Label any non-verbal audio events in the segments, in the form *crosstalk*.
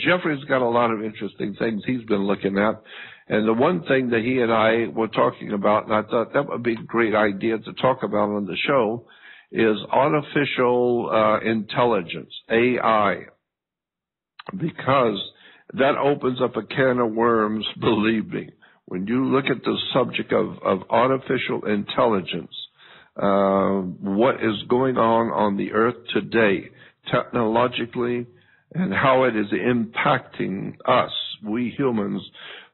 Jeffrey's got a lot of interesting things he's been looking at. And the one thing that he and I were talking about, and I thought that would be a great idea to talk about on the show, is artificial uh, intelligence, AI. Because that opens up a can of worms, *laughs* believe me. When you look at the subject of, of artificial intelligence, uh, what is going on on the earth today, technologically, and how it is impacting us, we humans,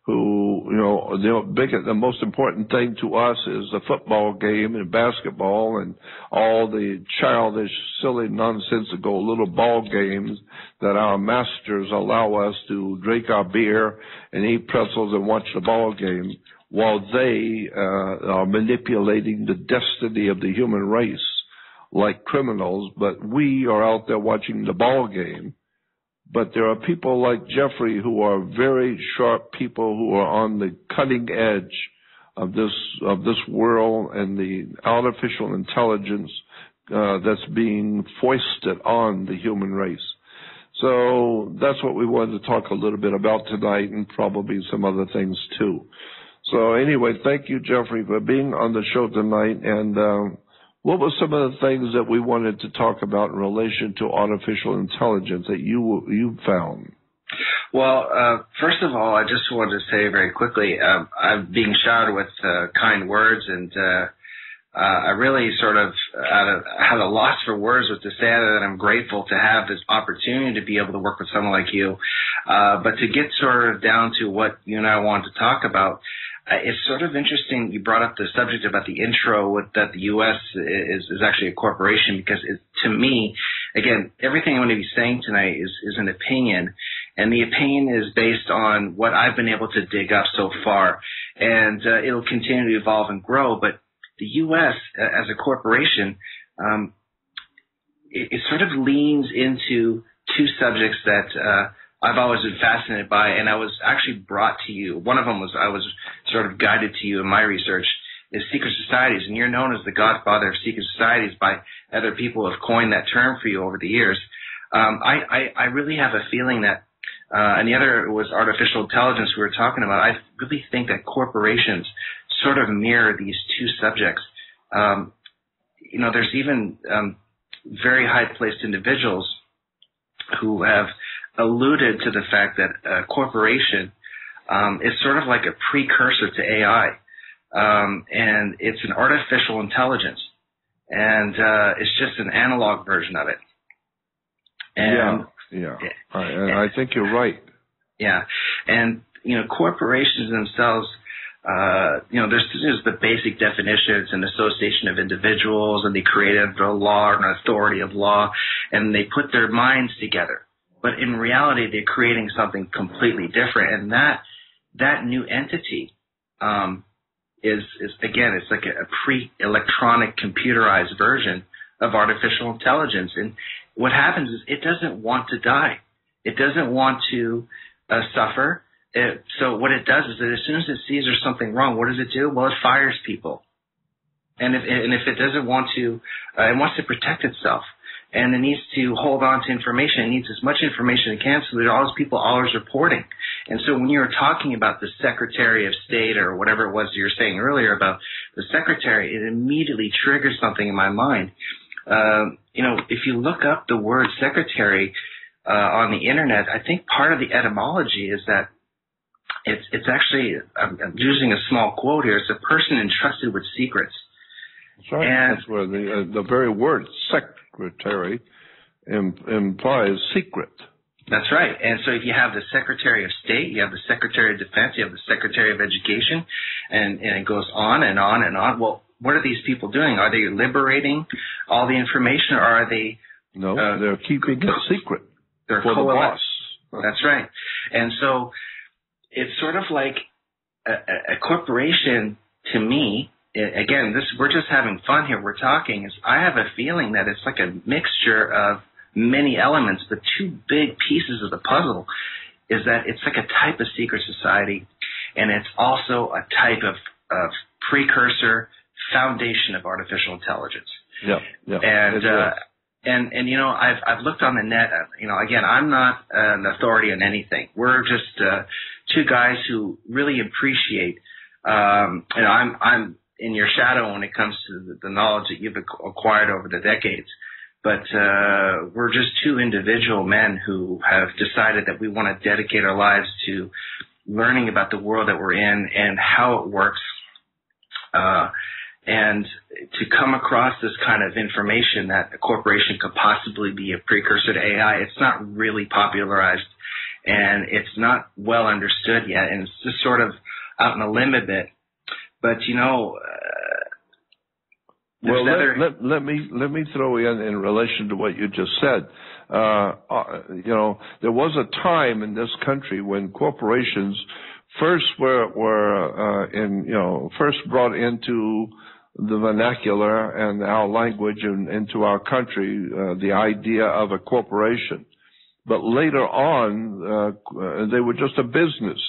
who, you know, the the most important thing to us is the football game and basketball and all the childish, silly, nonsensical little ball games that our masters allow us to drink our beer and eat pretzels and watch the ball game while they uh, are manipulating the destiny of the human race like criminals, but we are out there watching the ball game but there are people like Jeffrey who are very sharp people who are on the cutting edge of this of this world and the artificial intelligence uh, that's being foisted on the human race. So that's what we wanted to talk a little bit about tonight, and probably some other things too. So anyway, thank you, Jeffrey, for being on the show tonight, and. Uh, what were some of the things that we wanted to talk about in relation to artificial intelligence that you you found? Well, uh, first of all, I just wanted to say very quickly, uh, I'm being showered with uh, kind words, and uh, uh, I really sort of had a, had a loss for words with to say that I'm grateful to have this opportunity to be able to work with someone like you. Uh, but to get sort of down to what you and I wanted to talk about, it's sort of interesting you brought up the subject about the intro with, that the U.S. is, is actually a corporation because it, to me, again, everything I'm going to be saying tonight is, is an opinion. And the opinion is based on what I've been able to dig up so far. And uh, it'll continue to evolve and grow. But the U.S. Uh, as a corporation, um, it, it sort of leans into two subjects that uh, I've always been fascinated by, and I was actually brought to you. One of them was I was sort of guided to you in my research is secret societies, and you're known as the godfather of secret societies by other people have coined that term for you over the years. Um, I, I, I really have a feeling that, uh, and the other was artificial intelligence we were talking about. I really think that corporations sort of mirror these two subjects. Um, you know, there's even um, very high-placed individuals who have alluded to the fact that a corporation um, is sort of like a precursor to AI, um, and it's an artificial intelligence, and uh, it's just an analog version of it. And, yeah, yeah, I, I think you're right. Yeah, and you know, corporations themselves. Uh, you know, there's, there's the basic definitions and association of individuals and they the creative law and authority of law, and they put their minds together but in reality they're creating something completely different. And that that new entity um, is is again it's like a, a pre-electronic computerized version of artificial intelligence. And what happens is it doesn't want to die. It doesn't want to uh, suffer. It, so what it does is that as soon as it sees there's something wrong what does it do? Well it fires people. And if and if it doesn't want to uh, it wants to protect itself and it needs to hold on to information. It needs as much information as it can so that all those people always reporting. And so when you were talking about the Secretary of State or whatever it was you were saying earlier about the Secretary, it immediately triggers something in my mind. Uh, you know, if you look up the word Secretary uh, on the internet, I think part of the etymology is that it's it's actually I'm, I'm using a small quote here. It's a person entrusted with secrets. That's right. And, That's where the uh, the very word sec secretary implies secret. That's right. And so if you have the Secretary of State, you have the Secretary of Defense, you have the Secretary of Education, and, and it goes on and on and on. Well, what are these people doing? Are they liberating all the information or are they? No, uh, they're keeping it secret. They're for the boss. That's right. And so it's sort of like a, a corporation to me again, this we're just having fun here. We're talking. Is I have a feeling that it's like a mixture of many elements. The two big pieces of the puzzle is that it's like a type of secret society, and it's also a type of, of precursor foundation of artificial intelligence. Yeah, yeah. And uh, and and you know I've I've looked on the net. Uh, you know, again, I'm not an authority on anything. We're just uh, two guys who really appreciate. Um, you know, I'm I'm in your shadow when it comes to the, knowledge that you've acquired over the decades. But uh, we're just two individual men who have decided that we want to dedicate our lives to learning about the world that we're in and how it works. Uh, and to come across this kind of information that a corporation could possibly be a precursor to AI, it's not really popularized and it's not well understood yet. And it's just sort of out in the limb a bit. But you know, uh, well, let, let, let, me let me throw in in relation to what you just said. Uh, uh, you know, there was a time in this country when corporations first were were uh, in you know first brought into the vernacular and our language and into our country uh, the idea of a corporation. But later on, uh, they were just a business.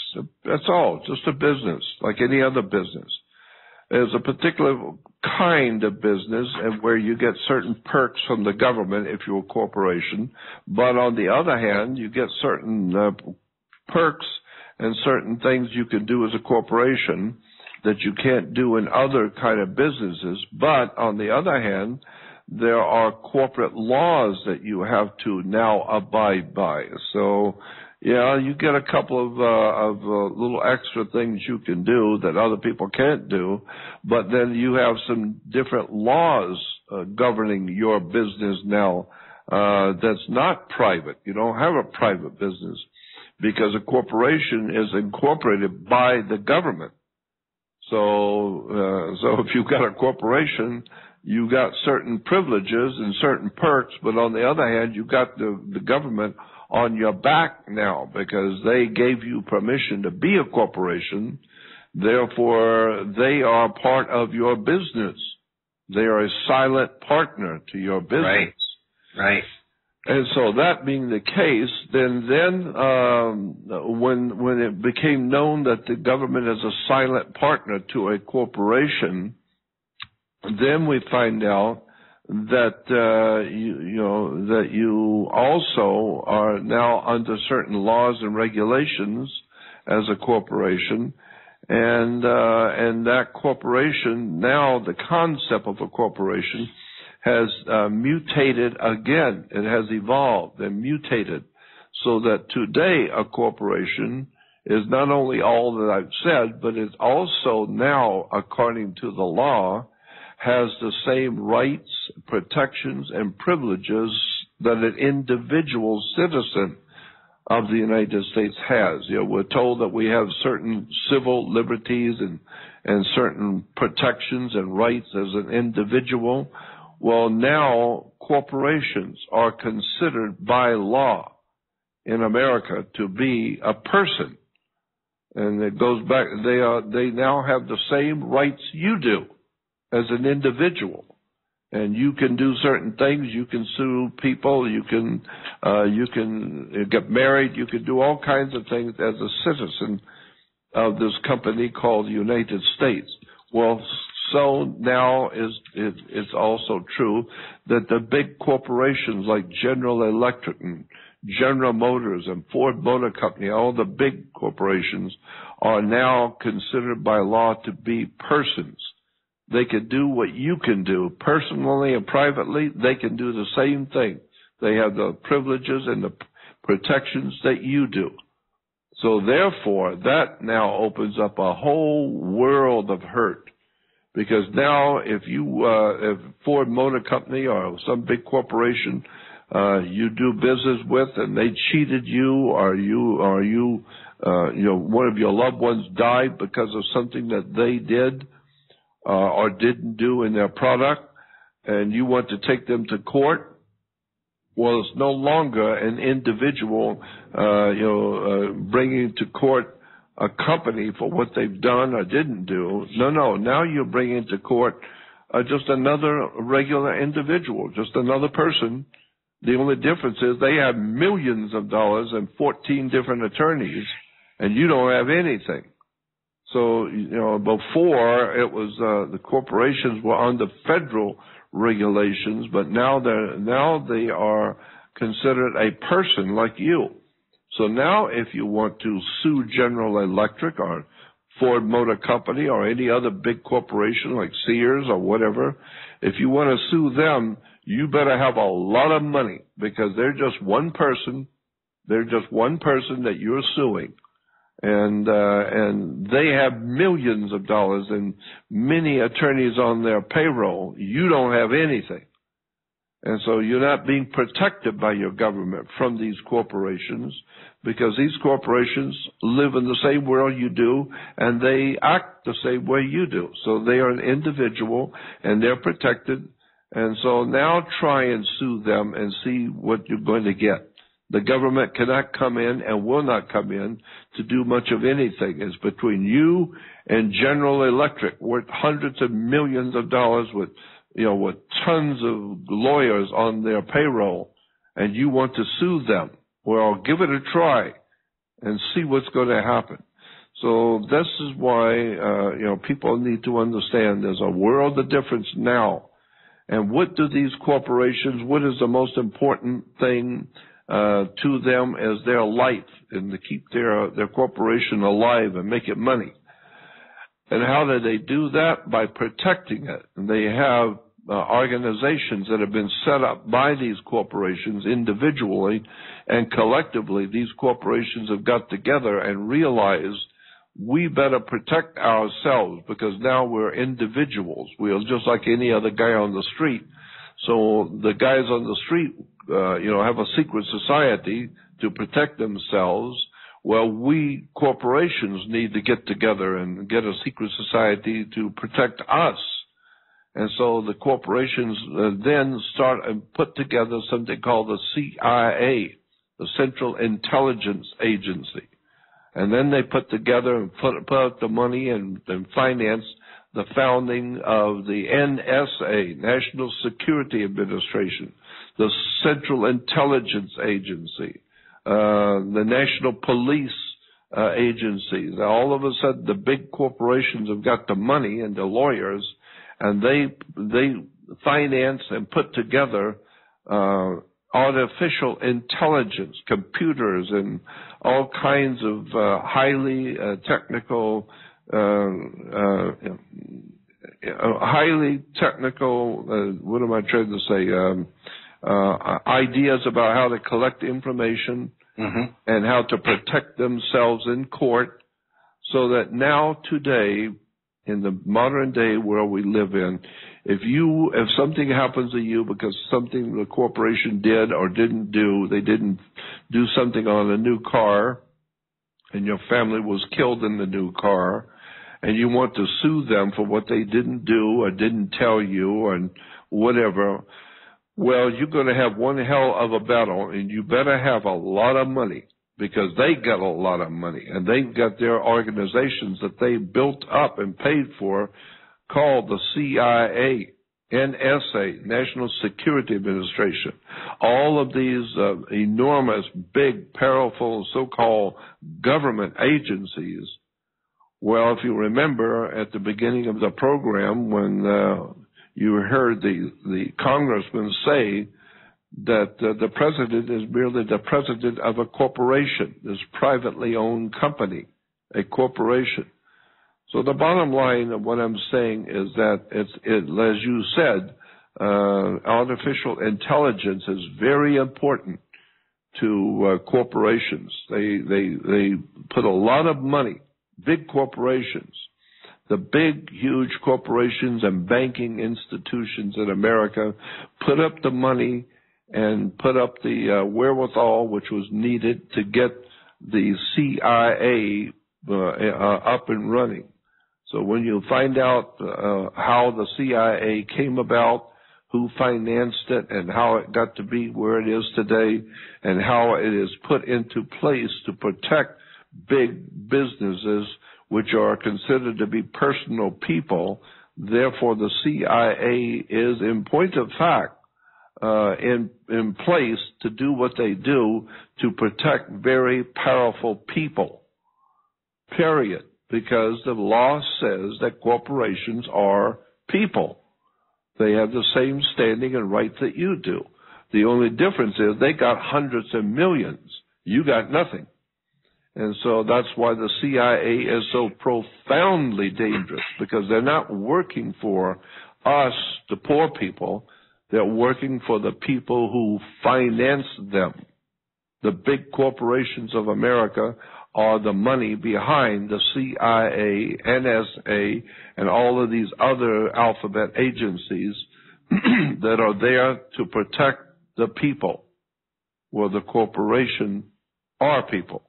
That's all, just a business, like any other business. There's a particular kind of business and where you get certain perks from the government if you're a corporation. But on the other hand, you get certain uh, perks and certain things you can do as a corporation that you can't do in other kind of businesses. But on the other hand, there are corporate laws that you have to now abide by. So, yeah, you get a couple of uh, of uh, little extra things you can do that other people can't do, but then you have some different laws uh, governing your business now. Uh, that's not private. You don't have a private business because a corporation is incorporated by the government. So, uh, so if you've got a corporation, you got certain privileges and certain perks, but on the other hand, you've got the, the government on your back now because they gave you permission to be a corporation. Therefore, they are part of your business. They are a silent partner to your business. Right. Right. And so that being the case, then then um, when when it became known that the government is a silent partner to a corporation, then we find out that uh, you, you know that you also are now under certain laws and regulations as a corporation, and uh, and that corporation now the concept of a corporation has uh, mutated again. It has evolved and mutated so that today a corporation is not only all that I've said, but it's also now, according to the law, has the same rights, protections, and privileges that an individual citizen of the United States has. You know, we're told that we have certain civil liberties and, and certain protections and rights as an individual. Well, now corporations are considered by law in America to be a person. And it goes back, they are, they now have the same rights you do as an individual. And you can do certain things. You can sue people. You can, uh, you can get married. You can do all kinds of things as a citizen of this company called the United States. Well, so now is it, it's also true that the big corporations like General Electric and General Motors and Ford Motor Company, all the big corporations are now considered by law to be persons. They can do what you can do personally and privately. They can do the same thing. They have the privileges and the protections that you do. So therefore, that now opens up a whole world of hurt because now, if you, uh, if Ford Motor Company or some big corporation, uh, you do business with and they cheated you or you, or you, uh, you know, one of your loved ones died because of something that they did, uh, or didn't do in their product and you want to take them to court, it's no longer an individual, uh, you know, uh, bringing to court a company for what they've done or didn't do. No, no. Now you're bringing to court uh, just another regular individual, just another person. The only difference is they have millions of dollars and 14 different attorneys, and you don't have anything. So, you know, before it was uh, the corporations were under federal regulations, but now they're now they are considered a person like you. So now, if you want to sue General Electric or Ford Motor Company or any other big corporation like Sears or whatever, if you want to sue them, you better have a lot of money because they're just one person. They're just one person that you're suing. And, uh, and they have millions of dollars and many attorneys on their payroll. You don't have anything. And so you're not being protected by your government from these corporations because these corporations live in the same world you do and they act the same way you do. So they are an individual and they're protected. And so now try and sue them and see what you're going to get. The government cannot come in and will not come in to do much of anything. It's between you and General Electric worth hundreds of millions of dollars with you know, with tons of lawyers on their payroll and you want to sue them, well, give it a try and see what's going to happen. So this is why, uh, you know, people need to understand there's a world of difference now. And what do these corporations, what is the most important thing, uh, to them as their life and to keep their, their corporation alive and make it money? And how do they do that? By protecting it. And they have uh, organizations that have been set up by these corporations individually and collectively. These corporations have got together and realized we better protect ourselves because now we're individuals. We're just like any other guy on the street. So the guys on the street, uh, you know, have a secret society to protect themselves. Well, we corporations need to get together and get a secret society to protect us and so the corporations uh, then start and put together something called the CIA, the Central Intelligence Agency. And then they put together and put, put out the money and, and finance the founding of the NSA, National Security Administration, the Central Intelligence Agency, uh, the National Police uh, Agency. All of a sudden, the big corporations have got the money and the lawyers and they they finance and put together uh, artificial intelligence, computers, and all kinds of uh, highly uh, technical, uh, uh, uh, highly technical. what am I trying to say? Um, ideas about how to collect information mm-hmm. and how to protect themselves in court, so that now today in the modern day world we live in, if you if something happens to you because something the corporation did or didn't do, they didn't do something on a new car, and your family was killed in the new car, and you want to sue them for what they didn't do or didn't tell you and whatever, well, you're going to have one hell of a battle, and you better have a lot of money because they got a lot of money and they've got their organizations that they built up and paid for called the CIA, NSA, National Security Administration. All of these uh, enormous, big, powerful so-called government agencies. Well, if you remember at the beginning of the program when uh, you heard the, the congressman say that uh, the president is merely the president of a corporation, this privately owned company, a corporation. So the bottom line of what I'm saying is that it's, it, as you said, uh, artificial intelligence is very important to uh, corporations. They they they put a lot of money, big corporations, the big huge corporations and banking institutions in America put up the money and put up the uh, wherewithal which was needed to get the CIA uh, uh, up and running. So when you find out uh, how the CIA came about, who financed it, and how it got to be where it is today, and how it is put into place to protect big businesses which are considered to be personal people, therefore the CIA is, in point of fact, uh, in in place to do what they do to protect very powerful people. Period. Because the law says that corporations are people. They have the same standing and rights that you do. The only difference is they got hundreds of millions. You got nothing. And so that's why the CIA is so profoundly dangerous because they're not working for us, the poor people. They're working for the people who finance them. The big corporations of America are the money behind the CIA, NSA, and all of these other alphabet agencies *clears throat* that are there to protect the people, where the corporation are people.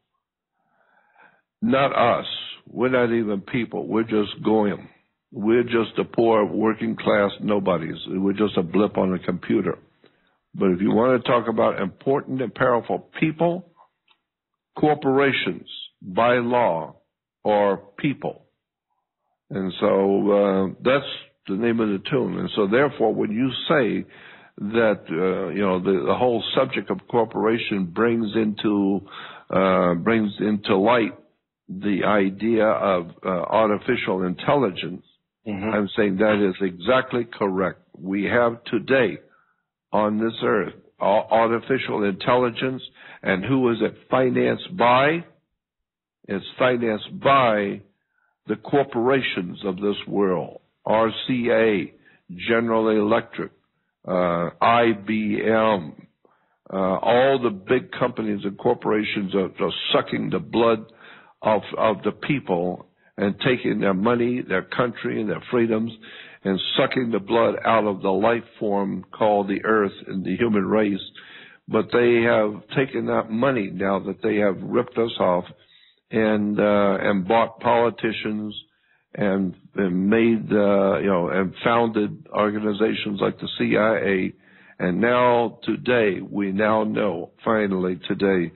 Not us. We're not even people. We're just going. We're just a poor working class nobodies. We're just a blip on a computer. But if you want to talk about important and powerful people, corporations by law are people. And so uh, that's the name of the tune. And so therefore, when you say that uh, you know the, the, whole subject of corporation brings into uh, brings into light the idea of uh, artificial intelligence, mm-hmm. I'm saying that is exactly correct. We have today on this earth artificial intelligence, and who is it financed by? It's financed by the corporations of this world, RCA, General Electric, uh, IBM, uh, all the big companies and corporations are, are sucking the blood of of the people and taking their money, their country, and their freedoms, and sucking the blood out of the life form called the earth and the human race. But they have taken that money now that they have ripped us off and uh, and bought politicians and, and made uh, you know and founded organizations like the CIA. And now today we now know finally today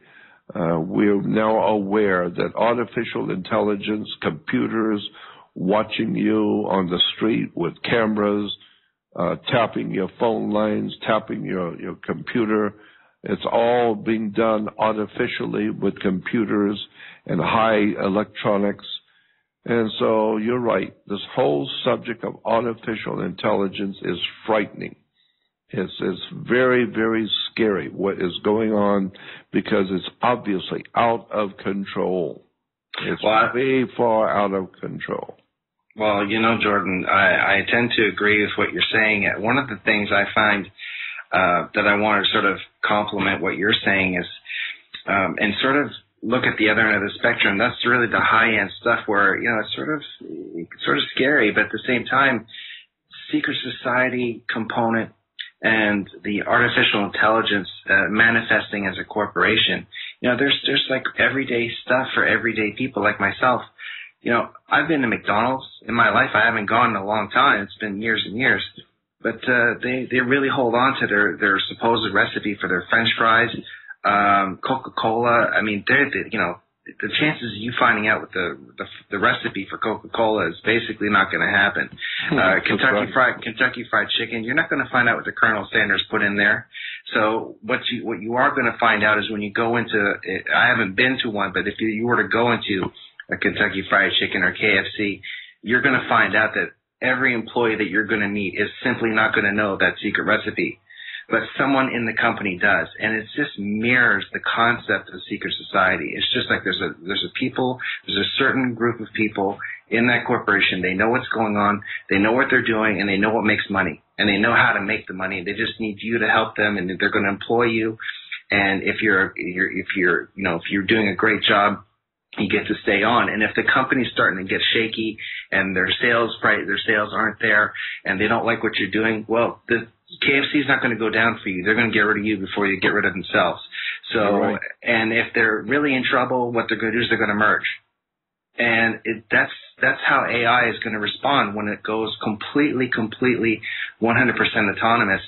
uh, we're now aware that artificial intelligence, computers watching you on the street with cameras, uh, tapping your phone lines, tapping your, your computer, it's all being done artificially with computers and high electronics. And so you're right. This whole subject of artificial intelligence is frightening. It's, it's very, very scary what is going on because it's obviously out of control. It's well, way far out of control. Well, you know, Jordan, I, I tend to agree with what you're saying. One of the things I find uh, that I want to sort of complement what you're saying is, um, and sort of look at the other end of the spectrum. That's really the high end stuff where you know it's sort of sort of scary, but at the same time, secret society component and the artificial intelligence uh, manifesting as a corporation. You know, there's there's like everyday stuff for everyday people like myself. You know, I've been to McDonald's in my life. I haven't gone in a long time. It's been years and years. But uh, they they really hold on to their their supposed recipe for their French fries. Um, Coca Cola. I mean, they're they, you know the chances of you finding out what the the, the recipe for Coca Cola is basically not going to happen. Uh, Kentucky fried Kentucky Fried Chicken, you're not going to find out what the Colonel Sanders put in there. So what you what you are going to find out is when you go into I haven't been to one, but if you, you were to go into a Kentucky Fried Chicken or KFC, you're going to find out that every employee that you're going to meet is simply not going to know that secret recipe but someone in the company does, and it just mirrors the concept of a secret society. It's just like there's a there's a people, there's a certain group of people in that corporation. They know what's going on, they know what they're doing, and they know what makes money, and they know how to make the money. They just need you to help them, and they're going to employ you. And if you're, you're if you're you know if you're doing a great job, you get to stay on. And if the company's starting to get shaky and their sales price, their sales aren't there and they don't like what you're doing, well, the, KFC is not going to go down for you. They're going to get rid of you before you get rid of themselves. So, right. and if they're really in trouble, what they're going to do is they're going to merge. And it, that's that's how AI is going to respond when it goes completely, completely 100% autonomous.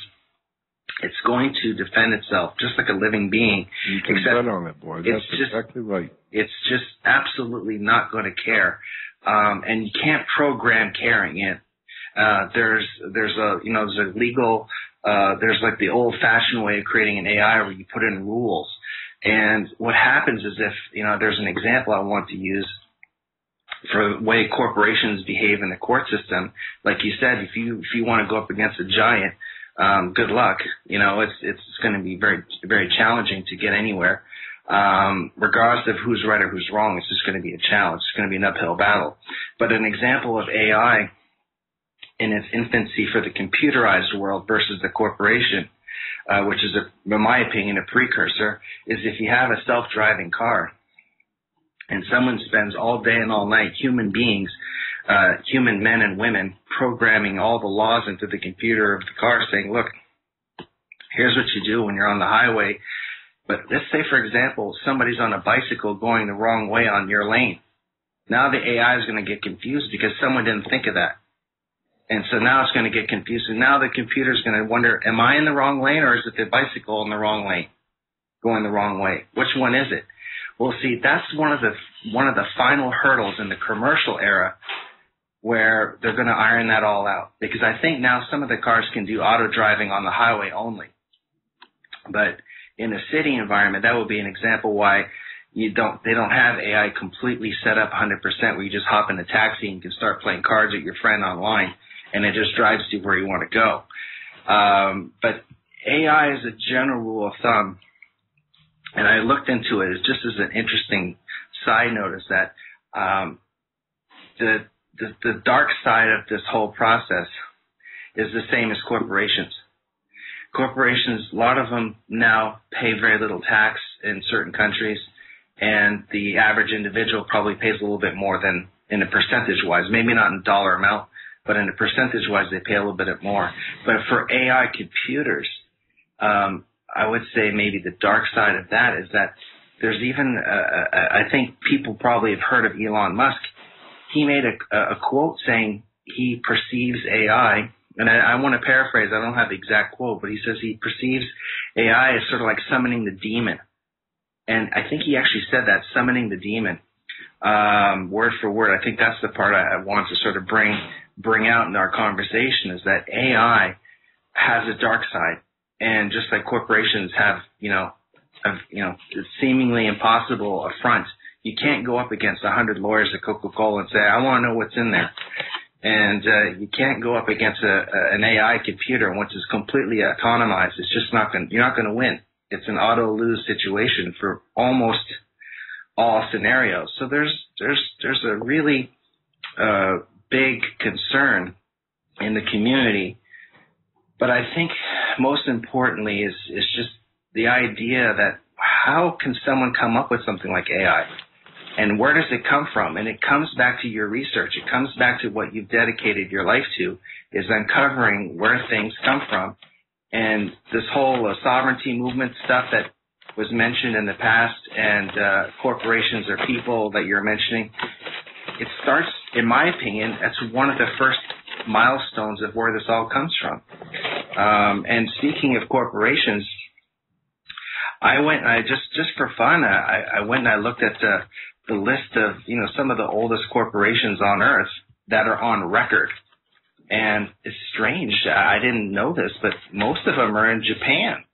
It's going to defend itself just like a living being. You can bet on it, boy. That's just, exactly right. It's just absolutely not going to care, um, and you can't program caring in. Uh, there's there's a you know there's a legal uh, there's like the old fashioned way of creating an AI where you put in rules. And what happens is if you know there's an example I want to use. for the way corporations behave in the court system. Like you said, if you if you want to go up against a giant, um, good luck. You know, it's it's going to be very very challenging to get anywhere. Um, regardless of who's right or who's wrong, it's just going to be a challenge. It's going to be an uphill battle. But an example of AI in its infancy for the computerized world versus the corporation, uh, which is, a, in my opinion, a precursor, is if you have a self-driving car and someone spends all day and all night, human beings, uh, human men and women, programming all the laws into the computer of the car, saying, "Look, here's what you do when you're on the highway." But let's say, for example, somebody's on a bicycle going the wrong way on your lane. Now the AI is going to get confused because someone didn't think of that. And so now it's going to get confused. And now the computer is going to wonder, am I in the wrong lane or is it the bicycle in the wrong lane going the wrong way? Which one is it? Well, see, that's one of the one of the final hurdles in the commercial era where they're going to iron that all out. Because I think now some of the cars can do auto driving on the highway only. But in a city environment, that would be an example why you don't they don't have AI completely set up 100% where you just hop in a taxi and can start playing cards with your friend online and it just drives you where you want to go. Um, but AI is a general rule of thumb and I looked into it just as an interesting side note is that um, the, the the dark side of this whole process is the same as corporations. Corporations, a lot of them now pay very little tax in certain countries, and the average individual probably pays a little bit more than in a percentage wise, maybe not in dollar amount, but in a percentage wise, they pay a little bit more. But for AI computers, um, I would say maybe the dark side of that is that there's even, uh, uh I think people probably have heard of Elon Musk. He made a, a quote saying he perceives AI, and I, I want to paraphrase, I don't have the exact quote, but he says he perceives AI as sort of like summoning the demon. And I think he actually said that, summoning the demon, um, word for word. I think that's the part I, I want to sort of bring, bring out in our conversation is that AI has a dark side and just like corporations have, you know, have, you know, seemingly impossible affront, you can't go up against a hundred lawyers at Coca-Cola and say, I want to know what's in there. And uh, you can't go up against a, a, an AI computer once it's completely autonomized. It's just not going. You're not going to win. It's an auto lose situation for almost all scenarios. So there's there's there's a really uh, big concern in the community but I think most importantly is is just the idea that how can someone come up with something like AI? And where does it come from? And it comes back to your research. It comes back to what you've dedicated your life to is uncovering where things come from. And this whole uh, sovereignty movement stuff that was mentioned in the past and uh, corporations or people that you're mentioning, it starts, in my opinion, that's one of the first milestones of where this all comes from. Um, and speaking of corporations, I went, I just, just for fun, I, I went and I looked at the, the list of, you know, some of the oldest corporations on earth that are on record. And it's strange. I didn't know this, but most of them are in Japan.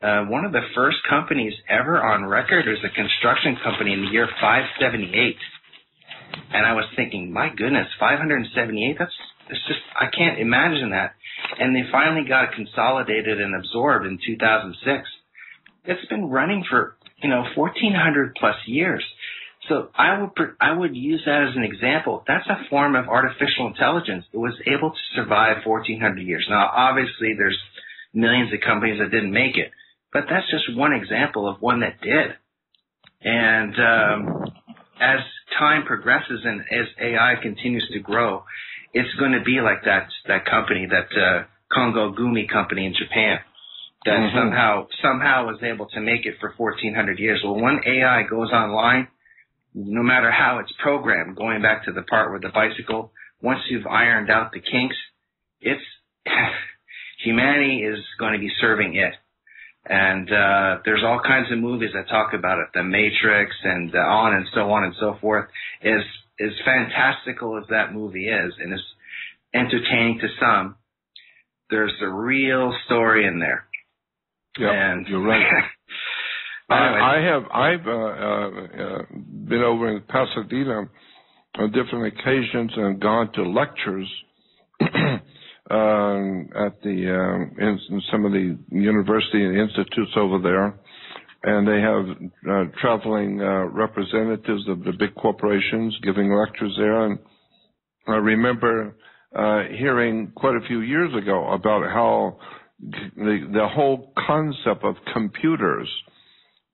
Uh, one of the first companies ever on record was a construction company in the year 578. And I was thinking, my goodness, 578? That's it's just I can't imagine that. And they finally got consolidated and absorbed in 2006. It's been running for you know 1400 plus years. So I would I would use that as an example. That's a form of artificial intelligence. It was able to survive 1400 years. Now, obviously, there's millions of companies that didn't make it, but that's just one example of one that did. And um, as time progresses and as AI continues to grow, it's going to be like that that company, that uh, Kongo Gumi company in Japan, that mm-hmm. somehow somehow was able to make it for 1,400 years. Well, when AI goes online, no matter how it's programmed, going back to the part where the bicycle, once you've ironed out the kinks, it's *laughs* humanity is going to be serving it. And uh, there's all kinds of movies that talk about it, The Matrix, and uh, on and so on and so forth. Is as fantastical as that movie is, and as entertaining to some, there's a real story in there. Yeah, and you're right. *laughs* I, I have I've uh, uh, uh, been over in Pasadena on different occasions and gone to lectures *clears throat* um, at the um, in, some of the university institutes over there, and they have uh, traveling uh, representatives of the big corporations giving lectures there. And I remember uh, hearing quite a few years ago about how the the whole concept of computers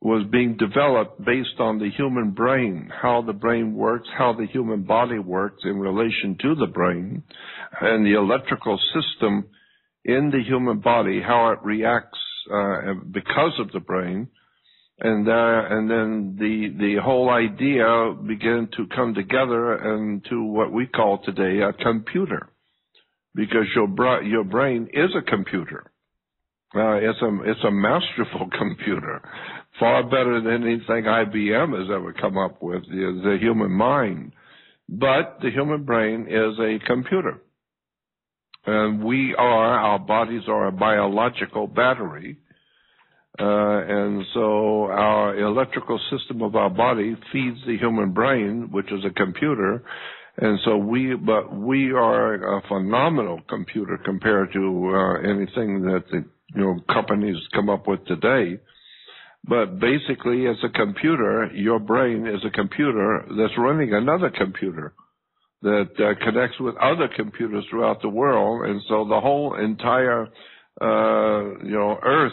was being developed based on the human brain, how the brain works, how the human body works in relation to the brain, and the electrical system in the human body, how it reacts uh, because of the brain. And, uh, and then the, the whole idea began to come together into what we call today a computer. Because your, bra- your brain is a computer. Uh, it's a it's a masterful *laughs* computer, far better than anything IBM has ever come up with. Is the human mind, but the human brain is a computer, and we are our bodies are a biological battery, uh, and so our electrical system of our body feeds the human brain, which is a computer. And so we, but we are a phenomenal computer compared to uh, anything that the you know companies come up with today. But basically, as a computer, your brain is a computer that's running another computer that uh, connects with other computers throughout the world, and so the whole entire uh, you know Earth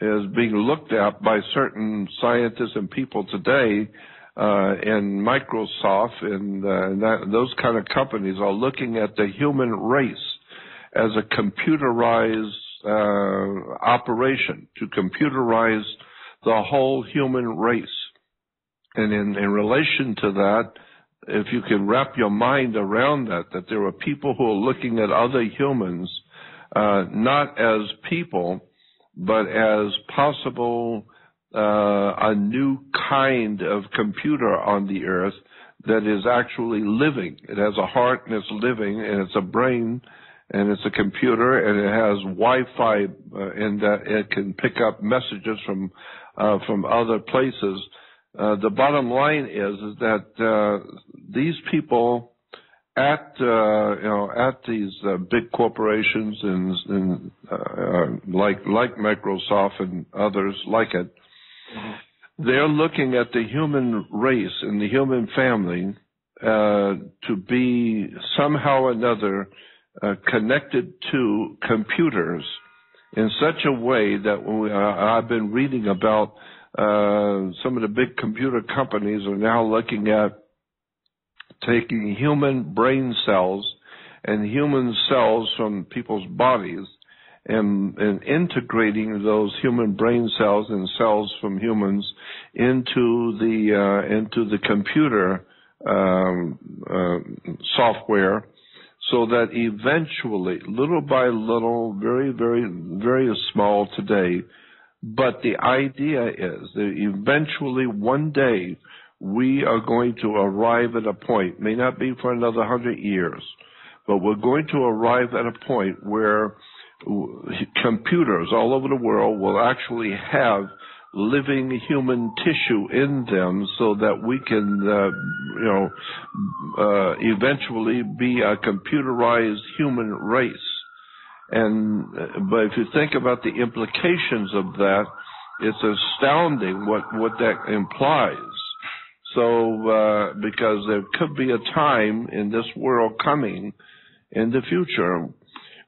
is being looked at by certain scientists and people today. Uh, and Microsoft and, uh, and that, those kind of companies are looking at the human race as a computerized uh, operation to computerize the whole human race. And in, in relation to that, if you can wrap your mind around that, that there are people who are looking at other humans uh, not as people, but as possible uh, a new kind of computer on the earth that is actually living. It has a heart and it's living and it's a brain and it's a computer and it has Wi-Fi uh, that it can pick up messages from uh, from other places. Uh, the bottom line is is that uh, these people at uh, you know at these uh, big corporations and, and like like Microsoft and others like it, mm-hmm. they're looking at the human race and the human family uh to be somehow or another uh, connected to computers in such a way that we, uh, I've been reading about uh, some of the big computer companies are now looking at taking human brain cells and human cells from people's bodies and, and integrating those human brain cells and cells from humans into the uh, into the computer um, uh, software so that eventually, little by little, very, very, very small today, but the idea is that eventually one day we are going to arrive at a point, may not be for another hundred years, but we're going to arrive at a point where computers all over the world will actually have living human tissue in them so that we can, uh, you know, uh, eventually be a computerized human race. And, uh, but if you think about the implications of that, it's astounding what, what that implies. So, uh, because there could be a time in this world coming in the future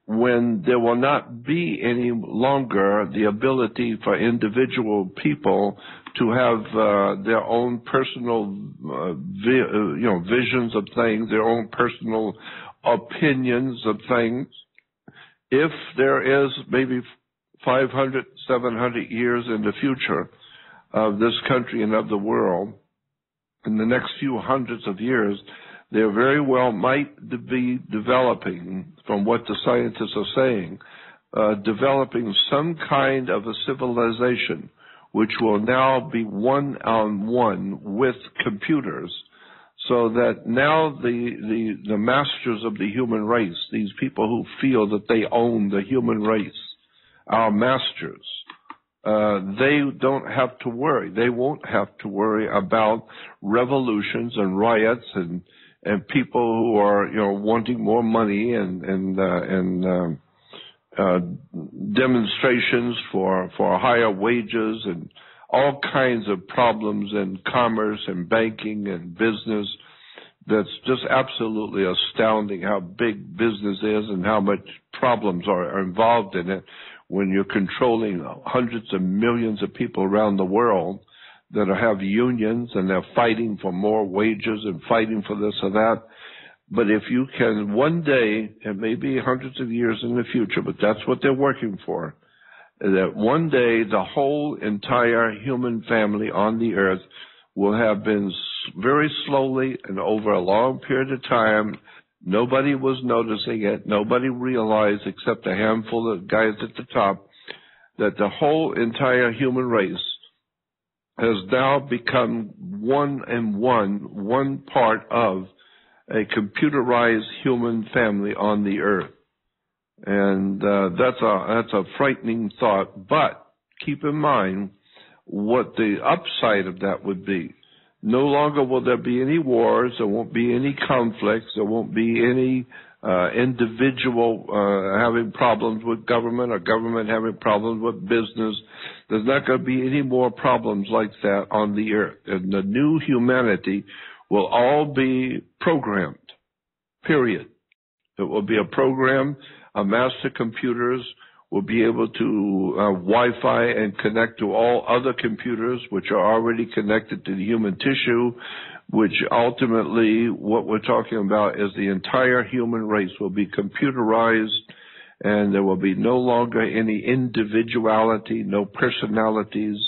when there will not be any longer the ability for individual people to have uh, their own personal, uh, vi- uh, you know, visions of things, their own personal opinions of things. If there is maybe 500, 700 years in the future of this country and of the world, in the next few hundreds of years, there very well might be developing, from what the scientists are saying, uh, developing some kind of a civilization which will now be one on one with computers so that now the, the, the masters of the human race, these people who feel that they own the human race, our masters, uh, they don't have to worry. They won't have to worry about revolutions and riots and and people who are you know wanting more money and and uh, and um, uh, demonstrations for for higher wages and all kinds of problems in commerce and banking and business. That's just absolutely astounding how big business is and how much problems are, are involved in it when you're controlling hundreds of millions of people around the world that have unions and they're fighting for more wages and fighting for this or that. But if you can one day, it may be hundreds of years in the future, but that's what they're working for, that one day the whole entire human family on the earth will have been very slowly and over a long period of time. Nobody was noticing it. Nobody realized except a handful of guys at the top that the whole entire human race has now become one and one, one part of a computerized human family on the earth. And uh, that's a that's a frightening thought. But keep in mind what the upside of that would be. No longer will there be any wars. There won't be any conflicts. There won't be any uh, individual uh, having problems with government or government having problems with business. There's not going to be any more problems like that on the earth. And the new humanity will all be programmed. Period. It will be a program. A master computers will be able to uh, Wi-Fi and connect to all other computers which are already connected to the human tissue, which ultimately what we're talking about is the entire human race will be computerized and there will be no longer any individuality, no personalities,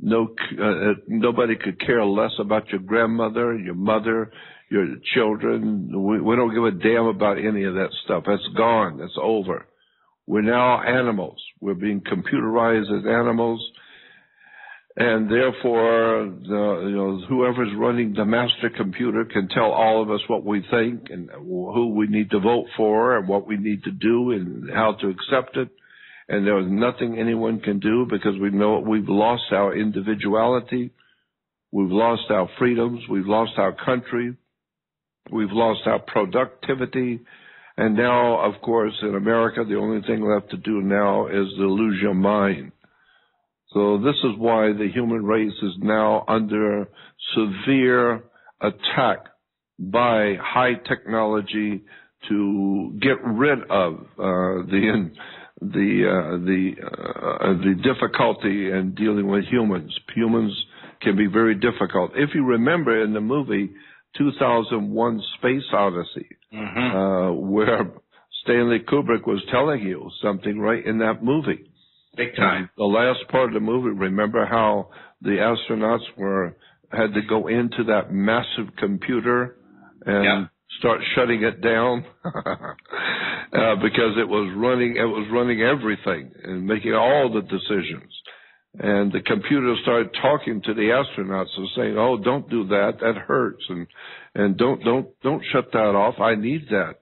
no uh, nobody could care less about your grandmother, your mother, your children. We, we don't give a damn about any of that stuff. That's gone. That's over. We're now animals. We're being computerized as animals, and therefore, the, you know, whoever's running the master computer can tell all of us what we think and who we need to vote for and what we need to do and how to accept it. And there is nothing anyone can do because we know we've lost our individuality, we've lost our freedoms, we've lost our country, we've lost our productivity, and now, of course, in America, the only thing left to do now is to lose your mind. So this is why the human race is now under severe attack by high technology to get rid of uh, the the uh, the uh, the difficulty in dealing with humans. Humans can be very difficult. If you remember in the movie 2001: Space Odyssey, mm-hmm. uh, where Stanley Kubrick was telling you something right in that movie. Big time. the last part of the movie. Remember how the astronauts were had to go into that massive computer and yeah start shutting it down *laughs* uh, because it was running it was running everything and making all the decisions. And the computer started talking to the astronauts and saying, "Oh, don't do that. That hurts." And and don't don't don't shut that off. I need that.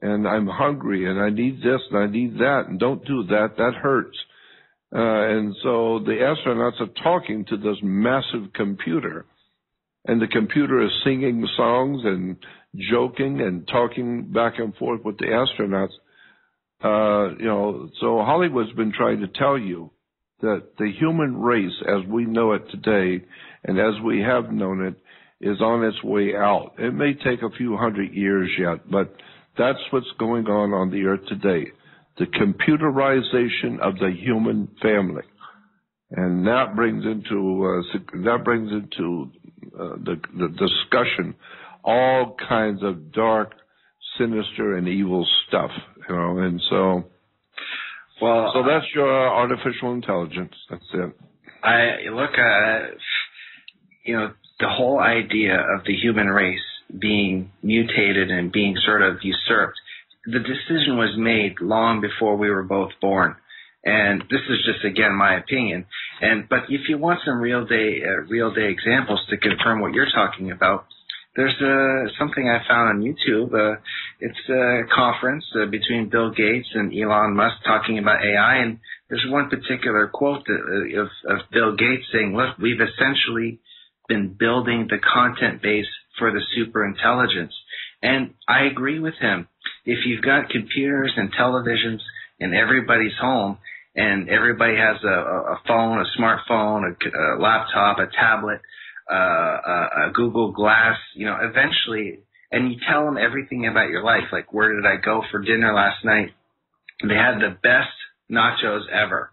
And I'm hungry and I need this and I need that and don't do that. That hurts. Uh, and so the astronauts are talking to this massive computer and the computer is singing songs and joking and talking back and forth with the astronauts. Uh, you know, so Hollywood's been trying to tell you that the human race, as we know it today, and as we have known it, is on its way out. It may take a few hundred years yet, but that's what's going on on the earth today. The computerization of the human family. And that brings into, uh, that brings into uh, the, the discussion all kinds of dark, sinister, and evil stuff. You know, and so. Well, so that's your artificial intelligence. That's it. I look at, you know, the whole idea of the human race being mutated and being sort of usurped. The decision was made long before we were both born. And this is just again my opinion. And but if you want some real day uh, real day examples to confirm what you're talking about, there's uh, something I found on YouTube. Uh, it's a conference uh, between Bill Gates and Elon Musk talking about AI, and there's one particular quote uh, of, of Bill Gates saying, look, we've essentially been building the content base for the super intelligence. And I agree with him. If you've got computers and televisions in everybody's home and everybody has a, a phone, a smartphone, a, a laptop, a tablet, uh, a, a Google Glass, you know, eventually, and you tell them everything about your life, like where did I go for dinner last night? They had the best nachos ever.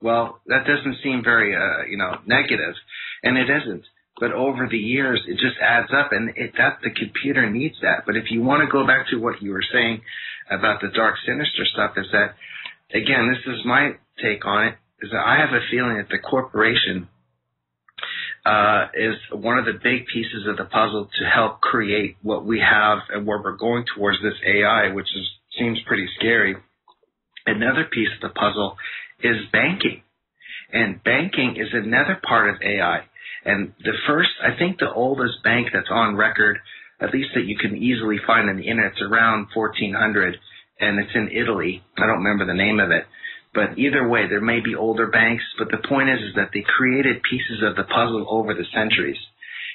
Well, that doesn't seem very, uh, you know, negative, and it isn't. But over the years, it just adds up, and it, that the computer needs that. But if you want to go back to what you were saying about the dark, sinister stuff, is that again, this is my take on it. Is that I have a feeling that the corporation uh, is one of the big pieces of the puzzle to help create what we have and where we're going towards this AI, which is seems pretty scary. Another piece of the puzzle is banking. And banking is another part of AI. And the first, I think the oldest bank that's on record, at least that you can easily find on the internet, it's around 1400 and it's in Italy. I don't remember the name of it. But either way, there may be older banks, but the point is, is that they created pieces of the puzzle over the centuries.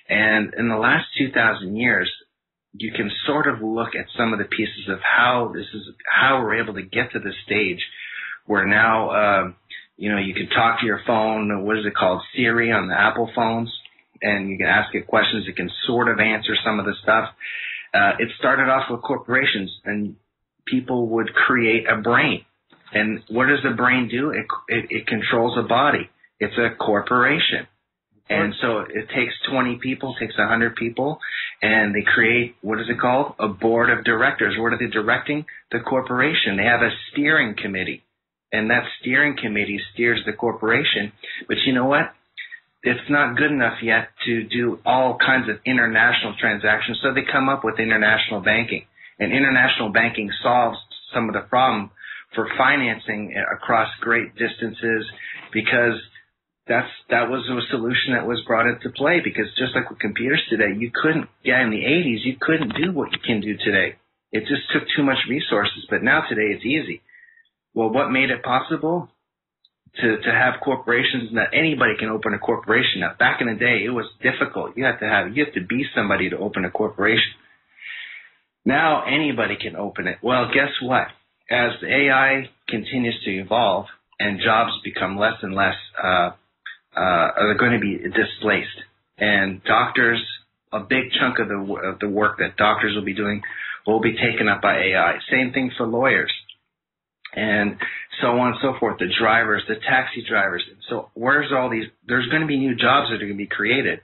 And in the last 2,000 years, you can sort of look at some of the pieces of how this is, how we're able to get to this stage where now, uh, you know, you can talk to your phone, what is it called, Siri on the Apple phones, and you can ask it questions. It can sort of answer some of the stuff. Uh, it started off with corporations, and people would create a brain. And what does the brain do? It, it, it controls a body. It's a corporation. And so it takes 20 people, takes 100 people, and they create, what is it called? A board of directors. What are they directing? The corporation. They have a steering committee. And that steering committee steers the corporation. But you know what? It's not good enough yet to do all kinds of international transactions. So they come up with international banking. And international banking solves some of the problem for financing across great distances because that's that was a solution that was brought into play because just like with computers today, you couldn't yeah in the 80s you couldn't do what you can do today. It just took too much resources, but now today it's easy. Well, what made it possible? To, to have corporations that anybody can open a corporation. Now, back in the day, it was difficult. You had to have, you have to be somebody to open a corporation. Now anybody can open it. Well, guess what? As the AI continues to evolve and jobs become less and less, uh, uh, are going to be displaced. And doctors, a big chunk of the of the work that doctors will be doing will be taken up by AI. Same thing for lawyers, and so on and so forth. The drivers, the taxi drivers. So where's all these? There's going to be new jobs that are going to be created,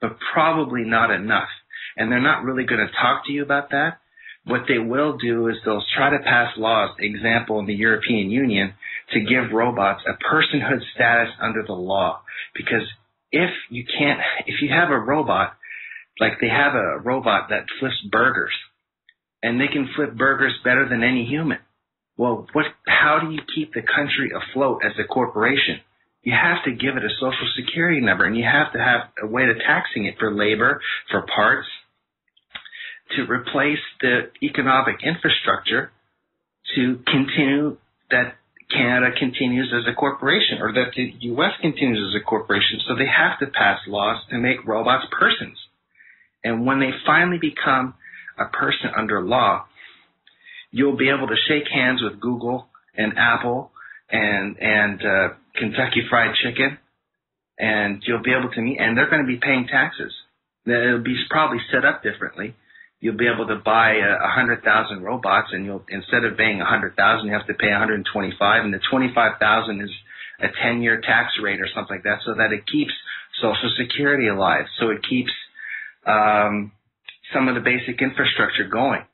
but probably not enough and they're not really going to talk to you about that. What they will do is they'll try to pass laws, example in the European Union, to give robots a personhood *laughs* status under the law. Because if you can't, if you have a robot, like they have a robot that flips burgers, and they can flip burgers better than any human. Well, what, how do you keep the country afloat as a corporation? you have to give it a social security number and you have to have a way of taxing it for labor, for parts, to replace the economic infrastructure to continue that Canada continues as a corporation or that the US continues as a corporation. So they have to pass laws to make robots persons. And when they finally become a person under law, you'll be able to shake hands with Google and Apple and and uh, Kentucky Fried Chicken, and you'll be able to meet. And they're going to be paying taxes. It'll be probably set up differently. You'll be able to buy a, a hundred thousand robots, and you'll instead of paying a hundred thousand, you have to pay 125, and the 25,000 is a 10-year tax rate or something like that, so that it keeps Social Security alive, so it keeps um, some of the basic infrastructure going.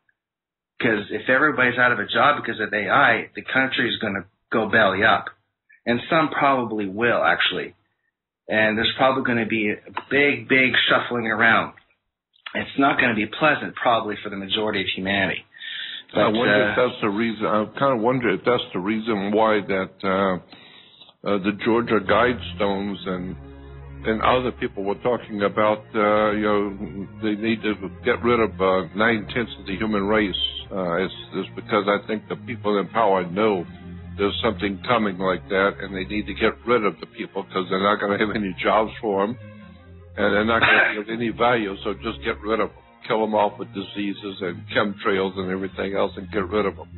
Because if everybody's out of a job because of AI, the country is going to go belly up. And some probably will, actually. And there's probably going to be a big, big shuffling around. It's not going to be pleasant, probably, for the majority of humanity. But, I wonder uh, if that's the reason. I kind of wonder if that's the reason why that uh, uh, the Georgia Guidestones and and other people were talking about. Uh, you know, they need to get rid of uh, nine tenths of the human race. Uh, it's, it's because I think the people in power know there's something coming like that, and they need to get rid of the people because they're not going to have any jobs for them, and they're not going to give any value. So just get rid of them, kill them off with diseases and chemtrails and everything else, and get rid of them.